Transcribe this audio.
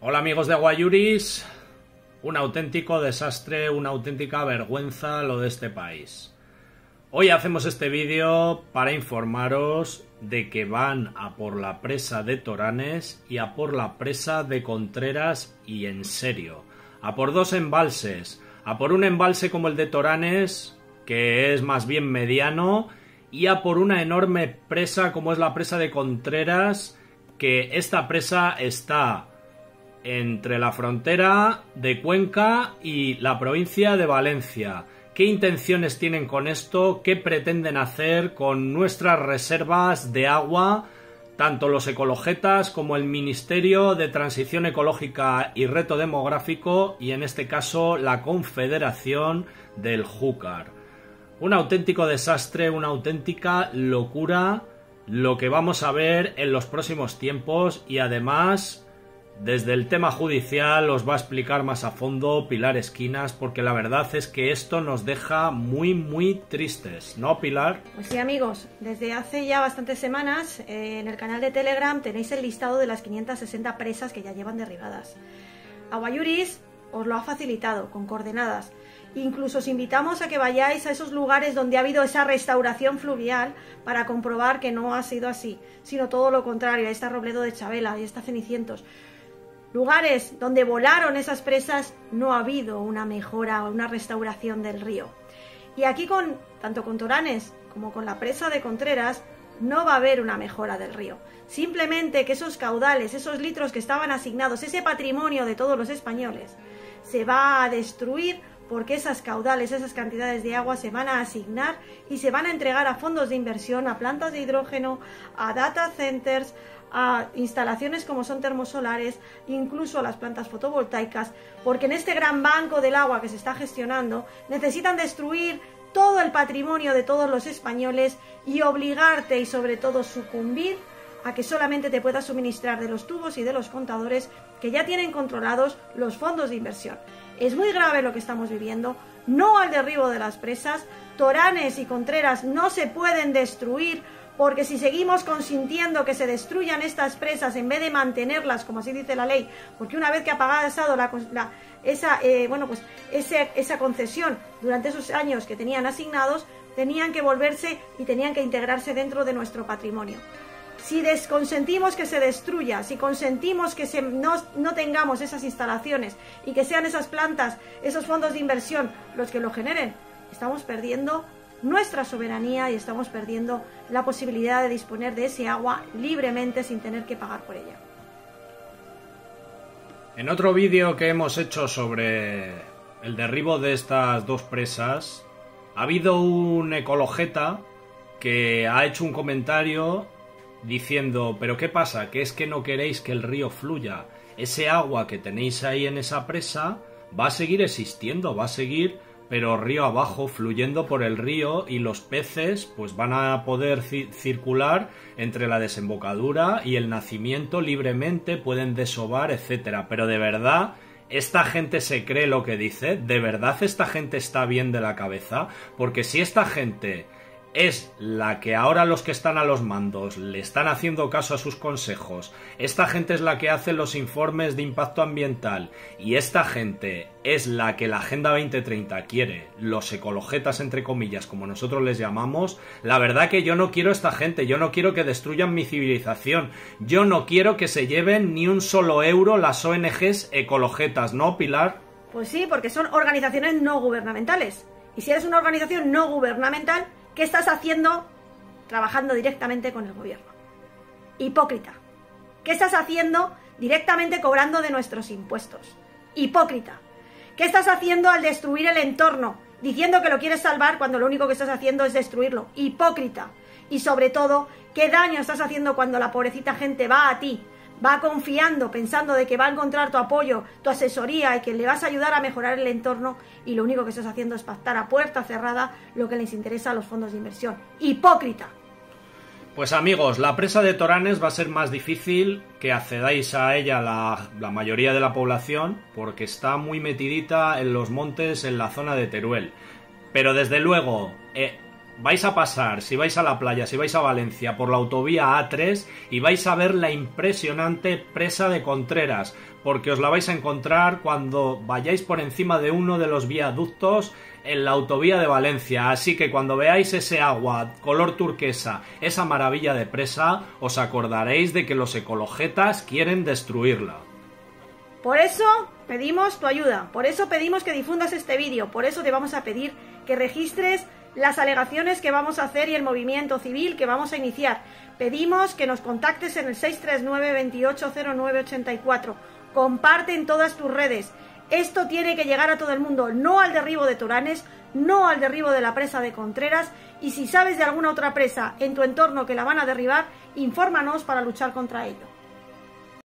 Hola amigos de Guayuris, un auténtico desastre, una auténtica vergüenza lo de este país. Hoy hacemos este vídeo para informaros de que van a por la presa de Toranes y a por la presa de Contreras y en serio, a por dos embalses, a por un embalse como el de Toranes, que es más bien mediano, y a por una enorme presa como es la presa de Contreras, que esta presa está entre la frontera de Cuenca y la provincia de Valencia. ¿Qué intenciones tienen con esto? ¿Qué pretenden hacer con nuestras reservas de agua? Tanto los ecologetas como el Ministerio de Transición Ecológica y Reto Demográfico y en este caso la Confederación del Júcar. Un auténtico desastre, una auténtica locura lo que vamos a ver en los próximos tiempos y además desde el tema judicial os va a explicar más a fondo Pilar Esquinas porque la verdad es que esto nos deja muy muy tristes, ¿no Pilar? Pues sí amigos, desde hace ya bastantes semanas eh, en el canal de Telegram tenéis el listado de las 560 presas que ya llevan derribadas. Aguayuris os lo ha facilitado con coordenadas. Incluso os invitamos a que vayáis a esos lugares donde ha habido esa restauración fluvial para comprobar que no ha sido así, sino todo lo contrario. Ahí está Robledo de Chabela, ahí está Cenicientos. Lugares donde volaron esas presas no ha habido una mejora o una restauración del río. Y aquí con tanto con Toranes como con la presa de Contreras no va a haber una mejora del río. Simplemente que esos caudales, esos litros que estaban asignados, ese patrimonio de todos los españoles, se va a destruir porque esas caudales, esas cantidades de agua se van a asignar y se van a entregar a fondos de inversión, a plantas de hidrógeno, a data centers, a instalaciones como son termosolares, incluso a las plantas fotovoltaicas, porque en este gran banco del agua que se está gestionando necesitan destruir todo el patrimonio de todos los españoles y obligarte y sobre todo sucumbir a que solamente te puedas suministrar de los tubos y de los contadores que ya tienen controlados los fondos de inversión. Es muy grave lo que estamos viviendo, no al derribo de las presas, Toranes y Contreras no se pueden destruir porque si seguimos consintiendo que se destruyan estas presas en vez de mantenerlas, como así dice la ley, porque una vez que ha pagado esa, eh, bueno, pues esa concesión durante esos años que tenían asignados, tenían que volverse y tenían que integrarse dentro de nuestro patrimonio. Si desconsentimos que se destruya, si consentimos que no tengamos esas instalaciones y que sean esas plantas, esos fondos de inversión los que lo generen, estamos perdiendo nuestra soberanía y estamos perdiendo la posibilidad de disponer de ese agua libremente sin tener que pagar por ella. En otro vídeo que hemos hecho sobre el derribo de estas dos presas, ha habido un ecologeta que ha hecho un comentario diciendo, pero ¿qué pasa? ¿Que es que no queréis que el río fluya? Ese agua que tenéis ahí en esa presa va a seguir existiendo, va a seguir pero río abajo, fluyendo por el río y los peces pues van a poder circular entre la desembocadura y el nacimiento libremente, pueden desovar, etcétera. Pero de verdad, esta gente se cree lo que dice, de verdad esta gente está bien de la cabeza, porque si esta gente es la que ahora los que están a los mandos le están haciendo caso a sus consejos, esta gente es la que hace los informes de impacto ambiental y esta gente es la que la Agenda 2030 quiere, los ecologetas entre comillas como nosotros les llamamos, la verdad que yo no quiero esta gente, yo no quiero que destruyan mi civilización, yo no quiero que se lleven ni un solo euro las ONGs ecologetas, ¿no, Pilar? Pues sí, porque son organizaciones no gubernamentales. Y si eres una organización no gubernamental, ¿Qué estás haciendo trabajando directamente con el gobierno? Hipócrita. ¿Qué estás haciendo directamente cobrando de nuestros impuestos? Hipócrita. ¿Qué estás haciendo al destruir el entorno? Diciendo que lo quieres salvar cuando lo único que estás haciendo es destruirlo. Hipócrita. Y sobre todo, ¿qué daño estás haciendo cuando la pobrecita gente va a ti va confiando, pensando de que va a encontrar tu apoyo, tu asesoría y que le vas a ayudar a mejorar el entorno y lo único que estás haciendo es pactar a puerta cerrada lo que les interesa a los fondos de inversión. Hipócrita. Pues amigos, la presa de Toranes va a ser más difícil que accedáis a ella la, mayoría de la población porque está muy metidita en los montes en la zona de Teruel. Pero desde luego, eh, vais a pasar, si vais a la playa, si vais a Valencia, por la autovía A3 y vais a ver la impresionante presa de Contreras, porque os la vais a encontrar cuando vayáis por encima de uno de los viaductos en la autovía de Valencia. Así que cuando veáis ese agua color turquesa, esa maravilla de presa, os acordaréis de que los ecologetas quieren destruirla. Por eso pedimos tu ayuda, por eso pedimos que difundas este vídeo, por eso te vamos a pedir que registres las alegaciones que vamos a hacer y el movimiento civil que vamos a iniciar. Pedimos que nos contactes en el 639 280984. Comparte en todas tus redes. Esto tiene que llegar a todo el mundo, no al derribo de Toranes, no al derribo de la presa de Contreras. Y si sabes de alguna otra presa en tu entorno que la van a derribar, infórmanos para luchar contra ello.